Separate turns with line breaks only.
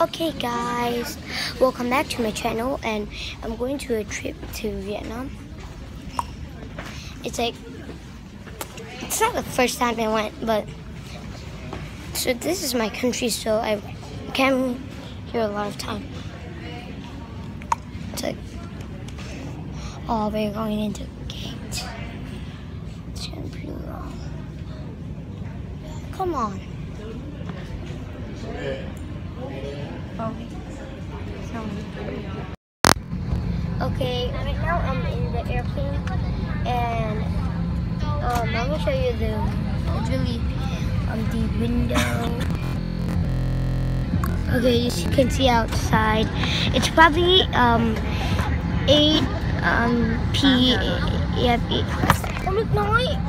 Okay guys, welcome back to my channel and I'm going to a trip to Vietnam. It's like, it's not the first time I went, but, so this is my country so I came here a lot of time. It's like, oh we're going into the gate. It's gonna be long. Come on. Okay, right now I'm in the airplane and um, I'm gonna show you the really um the window. Okay, you can see outside, it's probably um eight um p. Look, no wait.